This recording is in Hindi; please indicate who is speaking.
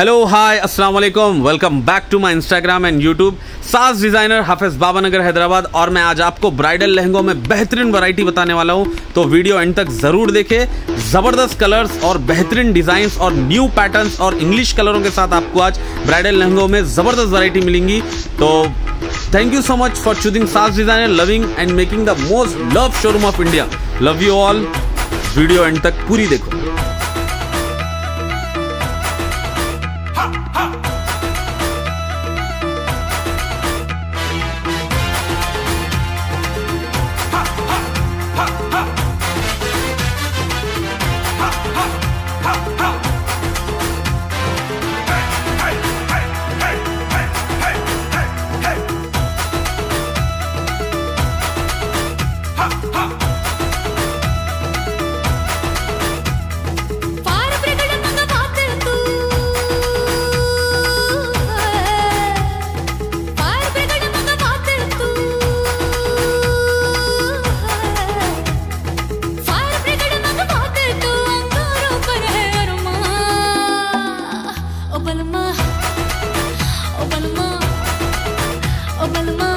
Speaker 1: हेलो हाय अस्सलाम वालेकुम welcome back to my Instagram and YouTube Saaj designer Hafiz Babanagar Hyderabad और मैं आज आपको ब्राइडल लहंगों में बेहतरीन वैरायटी बताने वाला हूँ। तो वीडियो एंड तक ज़रूर देखें। ज़बरदस्त कलर्स और बेहतरीन डिज़ाइन और न्यू पैटर्न्स और इंग्लिश कलरों के साथ आपको आज ब्राइडल लहंगों में ज़बरदस्त वैरायटी मिलेंगी। तो thank you so much for choosing Saaj designer loving and making the most love showroom of India love you all video end तक पूरी देखो। alma.